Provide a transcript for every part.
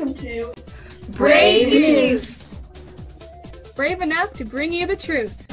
welcome to Brave News. Brave enough to bring you the truth.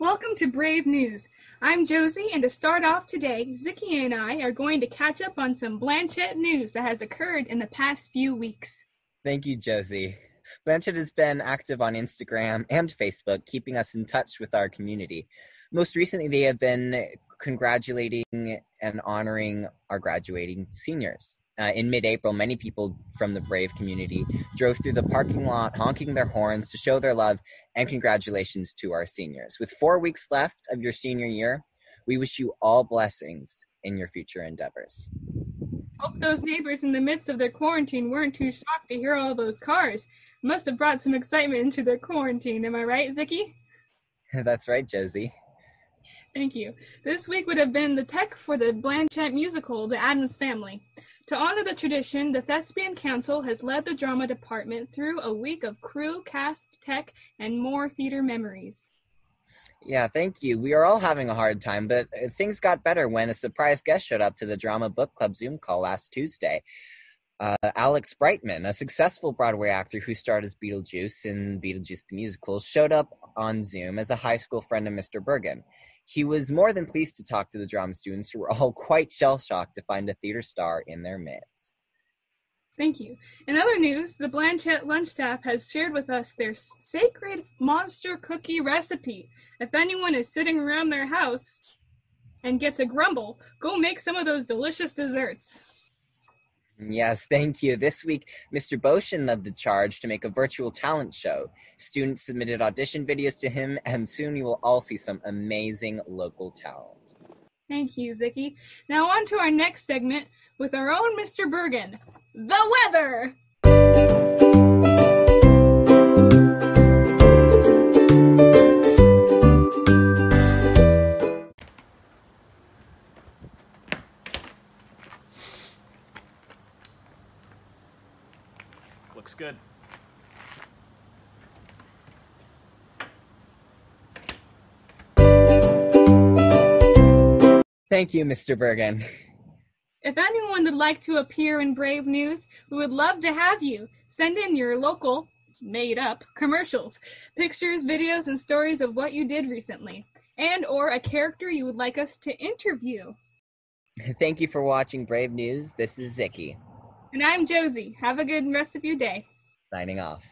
Welcome to Brave News. I'm Josie, and to start off today, Zicky and I are going to catch up on some Blanchet news that has occurred in the past few weeks. Thank you, Josie. Blanchet has been active on Instagram and Facebook, keeping us in touch with our community. Most recently, they have been congratulating and honoring our graduating seniors. Uh, in mid April, many people from the Brave community drove through the parking lot honking their horns to show their love and congratulations to our seniors. With four weeks left of your senior year, we wish you all blessings in your future endeavors. Hope those neighbors in the midst of their quarantine weren't too shocked to hear all those cars. Must have brought some excitement into their quarantine, am I right, Zicky? That's right, Josie. Thank you. This week would have been the tech for the Blanchet musical, The Addams Family. To honor the tradition, the Thespian Council has led the drama department through a week of crew, cast, tech, and more theater memories. Yeah, thank you. We are all having a hard time, but uh, things got better when a surprise guest showed up to the Drama Book Club Zoom call last Tuesday. Uh, Alex Brightman, a successful Broadway actor who starred as Beetlejuice in Beetlejuice the Musical, showed up on Zoom as a high school friend of Mr. Bergin. He was more than pleased to talk to the drama students who were all quite shell shocked to find a theater star in their midst. Thank you. In other news, the Blanchet lunch staff has shared with us their sacred monster cookie recipe. If anyone is sitting around their house and gets a grumble, go make some of those delicious desserts. Yes, thank you. This week, Mr. Boshin led the charge to make a virtual talent show. Students submitted audition videos to him, and soon you will all see some amazing local talent. Thank you, Zicky. Now on to our next segment with our own Mr. Bergin, the weather. Looks good. Thank you, Mr. Bergin. If anyone would like to appear in Brave News, we would love to have you. Send in your local, made up, commercials, pictures, videos, and stories of what you did recently, and or a character you would like us to interview. Thank you for watching Brave News. This is Zicky, And I'm Josie. Have a good rest of your day. signing off.